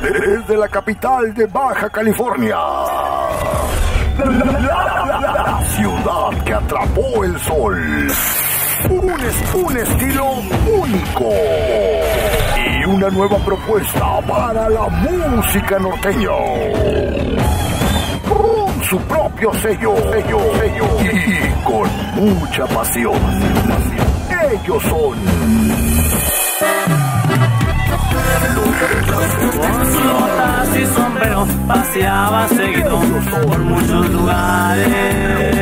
desde la capital de Baja California. La ciudad que atrapó el sol. Un, un estilo único. Y una nueva propuesta para la música norteña. Su propio sello, sello, sello. Y con mucha pasión. Ellos son paseaba seguido por muchos lugares.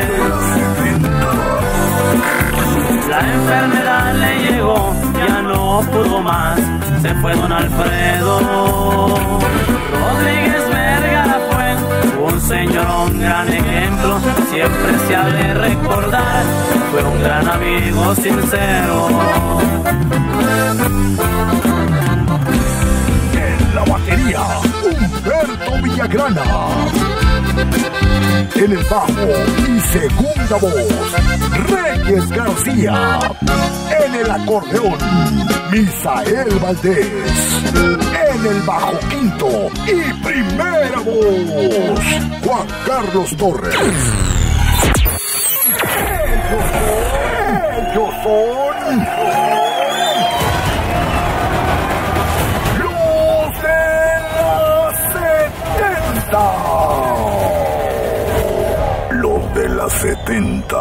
La enfermedad le llegó, ya no pudo más, se fue don Alfredo. Rodríguez Vergara fue un señor, un gran ejemplo, siempre se ha de recordar, fue un gran amigo sincero. En el bajo y segunda voz Reyes García. En el acordeón Misael Valdés. En el bajo quinto y primera voz Juan Carlos Torres. Ellos son, ellos son Los de la 70.